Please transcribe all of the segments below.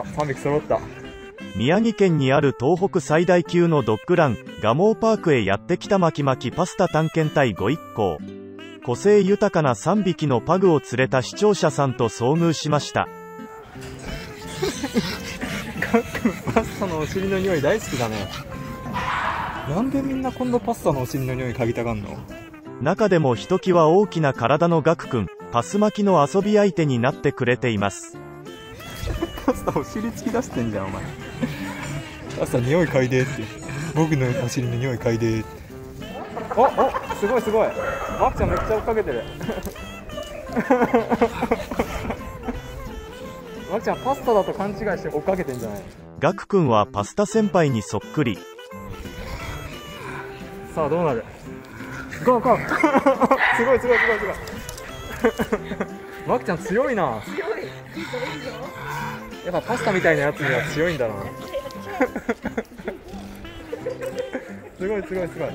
あ、3匹揃った。宮城県にある東北最大級のドッグラン、蒲生パークへやってきた巻き巻きパスタ探検隊ご一行。個性豊かな3匹のパグを連れた視聴者さんと遭遇しました。パスタのお尻の匂い大好きだね。なんでみんな今度パスタのお尻の匂い嗅ぎたがんの？中でもひときわ大きな体のガクくん、パス巻きの遊び相手になってくれています。パスタお尻突き出してんじゃん、お前。パスタ匂い嗅いでって。僕のお尻の匂い嗅いでって。お、お、すごいすごい。マキちゃんめっちゃ追っかけてる。マキちゃんパスタだと勘違いして追っかけてんじゃないガクくんはパスタ先輩にそっくり。さあどうなる？ゴーゴー すごいすごいすごいすごい マキちゃん強いなやっぱパスタみたいなやつには強いんだな。すごいすごいすごい。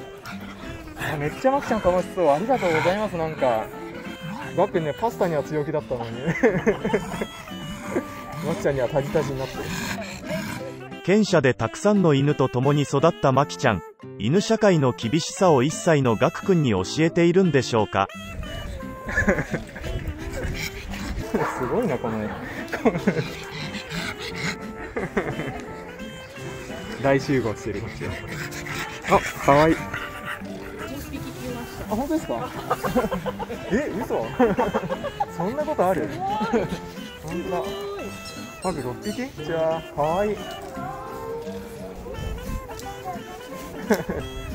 あめっちゃマキちゃん楽しそう。ありがとうございますなんか。ガックンねパスタには強気だったのに。マキちゃんにはタジタジになって。る犬舎でたくさんの犬と共に育ったマキちゃん。犬社会の厳しさを1歳のガクくんに教えているんでしょうか。すごいなこの絵 大集合してるこっちは。あ可愛いあ本当ですか？え嘘？そんなことある？本当だ。パグ6匹？じゃあ可愛い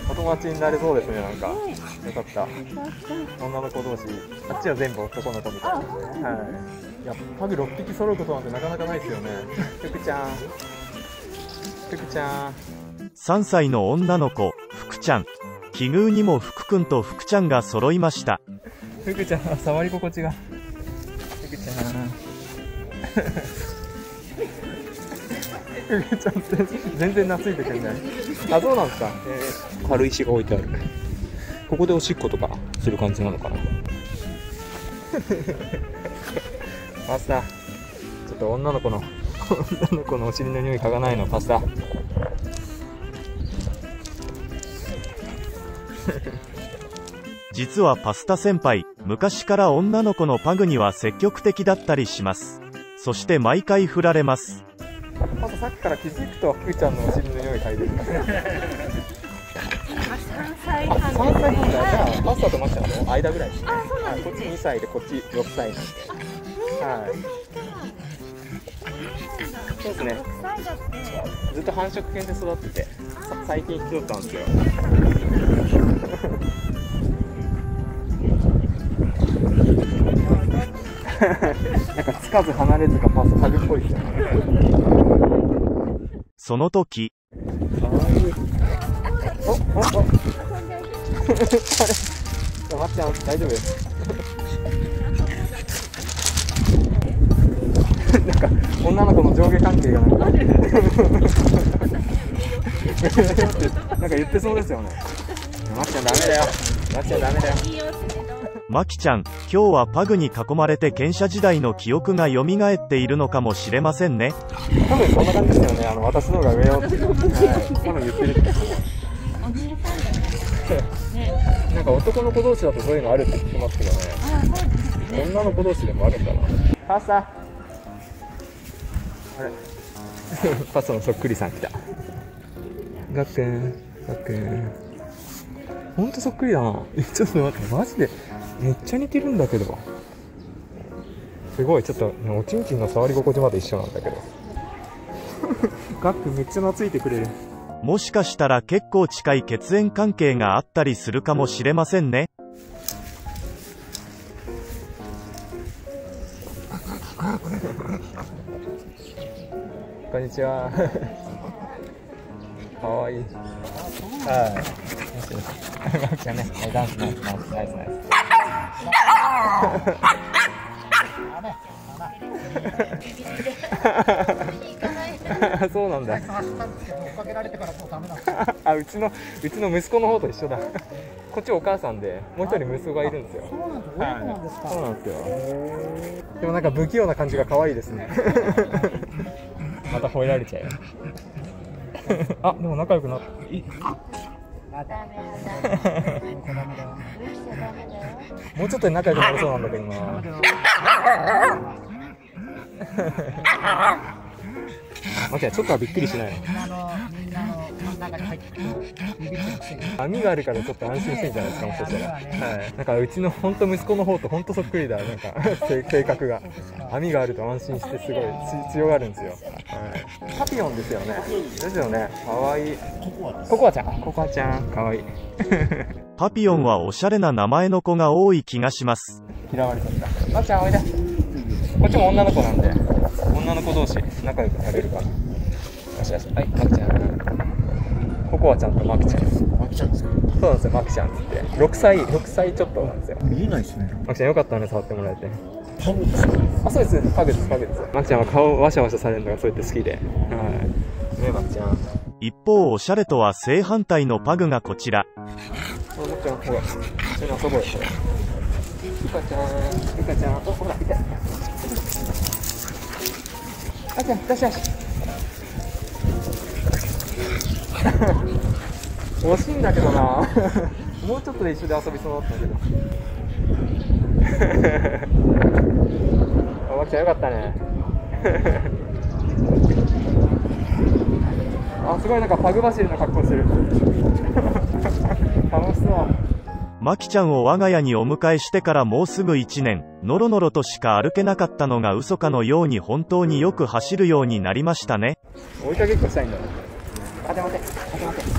お友達になれそうですねなんか。よかった。女の子同士あっちは全部男の子みたいなはい。いやパグ6匹揃うことなんてなかなかないですよね。ふくちゃん。ふくちゃん。3歳の女の子、福ちゃん。奇遇にも福くんと福ちゃんが揃いました。ふくちゃんあ触り心地が。ふくちゃんちゃん全然懐いてくれないあそうなんですか、えー軽石が置いてある。ここでおしっことかする感じなのかな。パスタ。ちょっと女の子の女の子のお尻の匂い嗅がないの。パスタ。実はパスタ先輩、昔から女の子のパグには積極的だったりします。そして毎回振られます。パスタさっきから気づくとふくちゃんのお尻の匂い嗅いでる3歳あ、半3歳半だ。じはゃあ、パスタとマキちゃんの？間ぐらい。あそうなんですねはいこっち2歳で、こっち6歳なんで。はい。そうですね。6歳だってずっと繁殖犬で育ってて、さ最近引き取ったんですよ。なんかつかず離れずがパスタグっぽいです。その時、かわいい。お、お、お。あれ。まっちゃん、大丈夫？です。なんか、女の子の上下関係がなんか。なんか言ってそうですよね。まっちゃんダメだよ。まっちゃんダメだよ。マキちゃん、今日はパグに囲まれて犬舎時代の記憶が蘇っているのかもしれませんね。多分そんな感じですよね。あの、私の方が上よって。はい。多分言ってるって。お姉さんだねねなんか男の子同士だとそういうのあるって聞きますけどね。ね女の子同士でもあるんだな。パスタ。あれ。パスタのそっくりさん来た。ガックン、ガックン。ほんとそっくりだな。えちょっと待って、マジで。めっちゃ似てるんだけど。すごい、ちょっと、おちんちんの触り心地まで一緒なんだけど。ガックンめっちゃ懐いてくれる。もしかしたら結構近い血縁関係があったりするかもしれませんね。こんにちは。かわいい。はい。マキちゃん ね、はいダンスナイスナイスナイスナイス。そうなんだ。あ、うちのうちの息子の方と一緒だ。こっちお母さんで、もう一人息子がいるんですよ。そうなんです。か。そうなんですよ。でもなんか不器用な感じが可愛いですね。また吠えられちゃうよ あでも仲良くなった もうちょっとで仲良くなりそうなんだけどな。マキちょっとはびっくりしないの？網があるからちょっと安心してんじゃないですかもしかしたら、はい、なんかうちの本当息子の方と本当そっくりだなんか 性性格が。網があると安心してすごいつ強がるんですよ、はい、パピヨンですよね。ですよね。かわいい。ココアちゃん。ココアちゃん。かわいい パピヨンはおしゃれな名前の子が多い気がします。嫌われちゃったマキちゃんおいで。こっちも女の子なんで。女の子同士仲良く食べるから。よしよしはいマキちゃん。ココアちゃんとマキちゃん。マキちゃんですか？そうなんですよマキちゃんって。言って6歳6歳ちょっとなんですよ。見えないですね。マキちゃんよかったね触ってもらえて。ですか？あそうです。パグですパグです。マキちゃんは顔ワシャワシャされるのがそうやって好きで。はい。ねマキちゃん一方おしゃれとは正反対のパグがこちら。惜しいんだけどなもうちょっとで一緒で遊びそうだったけど。あマキちゃんよかったね あすごいなんかパグ走りの格好してる。楽しそう。マキちゃんを我が家にお迎えしてからもうすぐ1年、のろのろとしか歩けなかったのが嘘かのように本当によく走るようになりましたね。追いかけっこしたいんだ。ねあて待て。あて待て。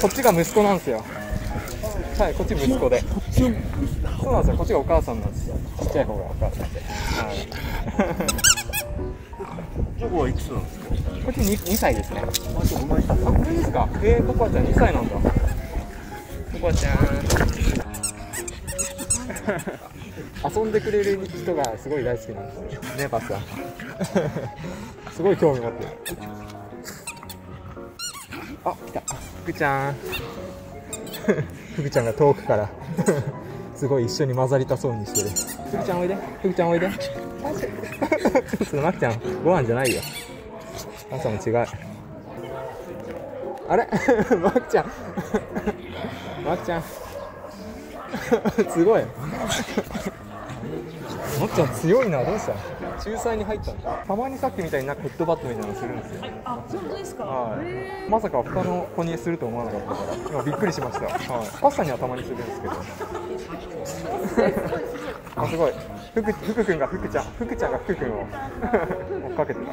こっちが息子なんですよ。はいこっち息子でそうなんですよこっちがお母さんなんですよちっちゃい方がお母さんではいどこはいくつなんですかこっち 2, 2歳ですねあと同じだあこれですかえー、ココアちゃん2歳なんだココアちゃん遊んでくれる人がすごい大好きなんですよねパスさんすごい興味持ってるあ来た。福ちゃん。福ちゃんが遠くから。すごい一緒に混ざりたそうにしてる。ふくちゃんおいで。ふくちゃんおいで。ちょっとマキちゃんご飯じゃないよ。朝も違う。あれ？まきちゃん。まきちゃん。すごい。まきちゃん強いなどうした？仲裁に入ったんだたまにさっきみたいになんかヘッドバットみたいなのするんですよ。あ本当ですか？はい。まさか他の子にすると思わなかったから。今びっくりしました、はい、パスタにはたまにするんですけど。あすごい。福福くんが福ちゃん福ちゃんが福くんを。追っかけてた。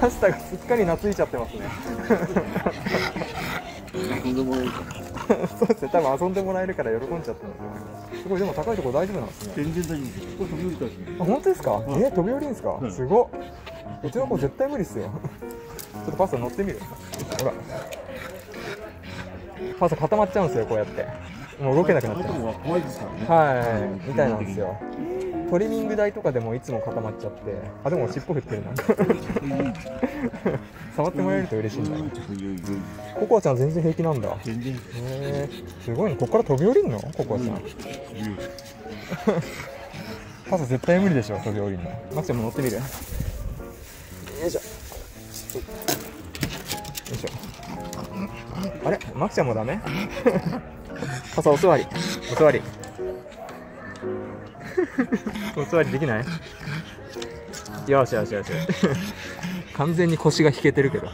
パスタがすっかり懐いちゃってますね そうですね。多分遊んでもらえるから喜んじゃってるんですねすごいでも高いところ大丈夫なんですね。全然大丈夫ですこれ飛び降りたいですねあ本当ですか、んえー飛び降りんですか、うんすごっ。うちの子絶対無理っすよ。ちょっとパスタ乗ってみる。ほら。パスタ固まっちゃうんですよこうやって。もう動けなくなっちゃう。怖いですからね。はい。みたいなんですよトリミング台とかでもいつも固まっちゃってあでも尻尾振ってるな。触ってもらえると嬉しいんだ。ココアちゃん全然平気なんだ。へ全然。えすごいね。こっから飛び降りんの？ココアちゃん、パスタ絶対無理でしょ飛び降りんの。マキちゃんも乗ってみる。よいしょ。よいしょ。あれ？マキちゃんもダメ。パスお座り。お座り お座りできない？よしよしよし。完全に腰が引けてるけど。あ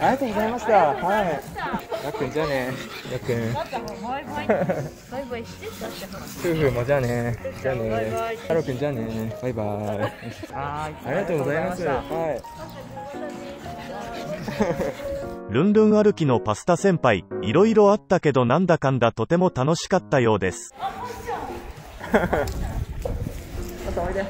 ありがとうございました。はい。やっくんじゃあね。やっくん。なんかもうバイバイバイバイしてたってほら夫婦もじゃあね。じゃあね。バイバイハロくんじゃあね。バイバイ。はい。ありがとうございます。はい。ルンルン歩きのパスタ先輩、いろいろあったけどなんだかんだとても楽しかったようです。おいで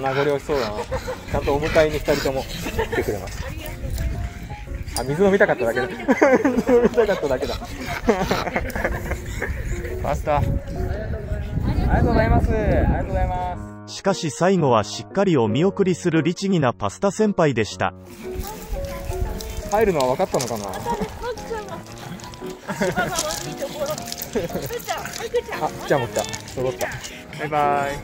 名残惜しそうだなちゃんとお迎えに二人とも来てくれましたあ水飲みたかっただけだ水飲みたかっただけだ。パスタ。ありがとうございます。ありがとうございます。しかし最後はしっかりお見送りする律儀なパスタ先輩でした。入るのは分かったのかな？あじゃあもう来た。揃った。バイバイ。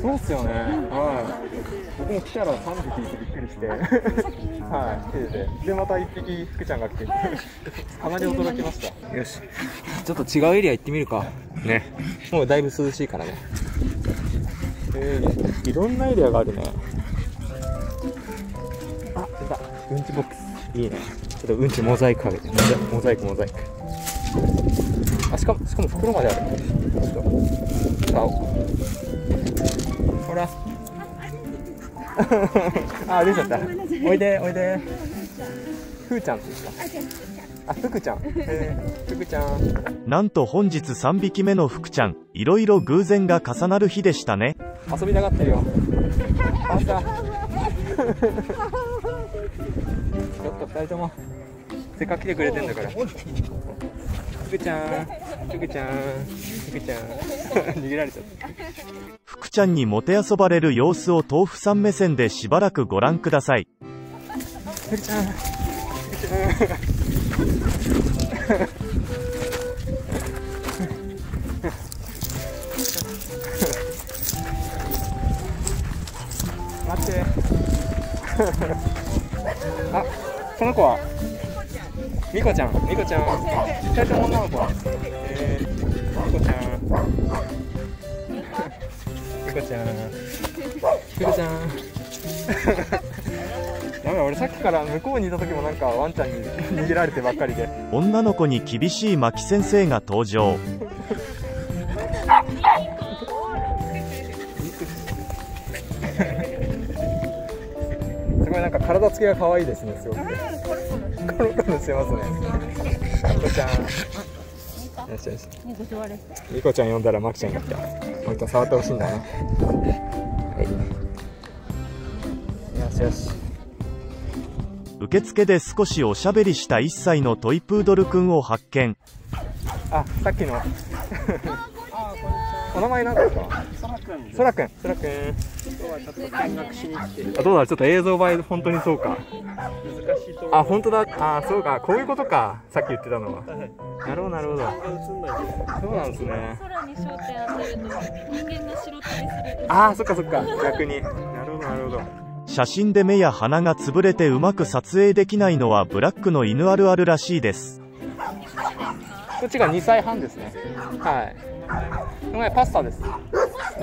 そうっすよね。はい。僕も来たら3匹いてびっくりして。はい。手ででまた1匹福ちゃんが来て。かなり驚きました。よし。ちょっと違うエリア行ってみるか。ね。もうだいぶ涼しいからね。えー、いろんなエリアがあるねうんちボックス。いいね。ちょっとうんちモザイクあけて。モザイクモザイク。あしかもしかも袋まである。ちょっと。ほら。あ出ちゃった。おいでおいで。ふーちゃん。ですかあ福ちゃん、ふく、ちゃん。なんと本日三匹目のふくちゃん。いろいろ偶然が重なる日でしたね。遊びたがってるよ。あ朝二人とも。せっかく来てくれてんだから。ふくちゃん。ふくちゃん。ふくちゃん。逃げられちゃった。福ちゃんにもてあそばれる様子を豆腐さん目線でしばらくご覧ください。福ちゃん。福ちゃん。待って。あその子は？みこちゃん。みこちゃん。二人とも女の子は？えー、みこちゃん。みこちゃん。みこちゃん。ダメだ俺さっきから向こうにいた時もなんかワンちゃんに逃げられてばっかりで。女の子に厳しい牧先生が登場。なんか体つきが可愛いですねすごく。コロコロしてますね。ちゃん。よしよしねご座れみこちゃん呼んだらまきちゃんが来た。もう一回触ってほしいんだな。はい。よしよし。受付で少しおしゃべりした1歳のトイプードルくんを発見。あさっきの。お名前なんですか？そらくん。そらくんあどうだちょっと映像映え本当にそうか。あ本当だ。あそうか。こういうことか。さっき言ってたのは。なるほどなるほど。そうなんですね。空に焦点当てると人間が白飛びする。あーそっかそっか。逆に。なるほどなるほど。写真で目や鼻が潰れてうまく撮影できないのはブラックの犬あるあるらしいです。こっちが2歳半ですね。はい。この前パスタです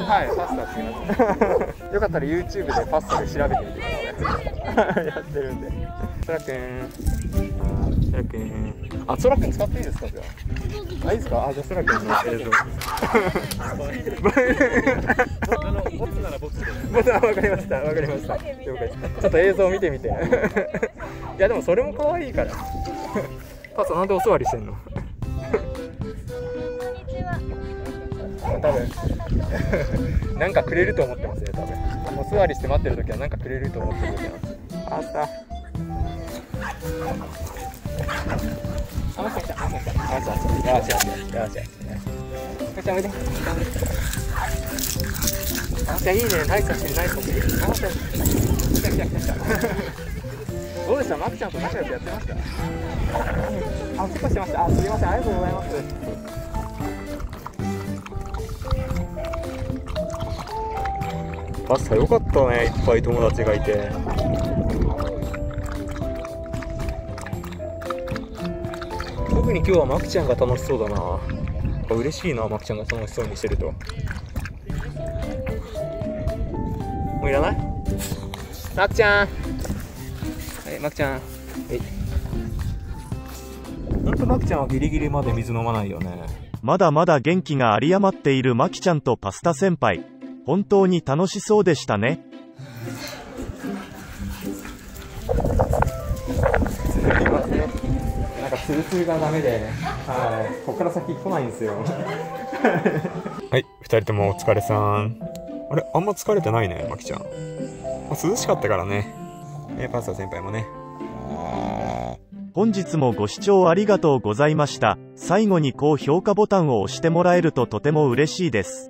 はいパスタって言います。よかったら YouTube でパスタで調べてみてください。やってるんで。そらくんそらくんあそらくん使っていいですかじゃあ？あいいですか？あじゃあそらくんの映像。あの、ボツならボツで。ボタンわかりました。わかりました。了解ちょっと映像見てみて。いやでもそれも可愛いから。パスタなんでお座りしてんの？多分。なんかくれると思ってますね多分。お座りして待ってる時はなんかくれると思ってると思いますあったあまた来たあまた来たあそうそうよしよしよし。よしよし。よしおいであじゃあいいねナイス走りナイス走りあじゃ来た来た来た来たどうでし。たマキちゃんと仲良くやってまし。たあ結構し。てまし。たあすみませんありがとうございますパスタ良かったね。いっぱい友達がいて。特に今日はマキちゃんが楽しそうだな。嬉しいな。マキちゃんが楽しそうにしてると。もういらない？マキちゃん。はいマキちゃん。はい。ほんとマキちゃんはギリギリまで水飲まないよね。まだまだ元気が有り余っているマキちゃんとパスタ先輩。本当に楽しそうでしたね。なんかツルツルがダメで、はい、ここから先来ないんですよ。はい、二人ともお疲れさん。あれ、あんま疲れてないね、まきちゃん。まあ、涼しかったからね。ね、パスタ先輩もね。本日もご視聴ありがとうございました。最後に高評価ボタンを押してもらえるととても嬉しいです。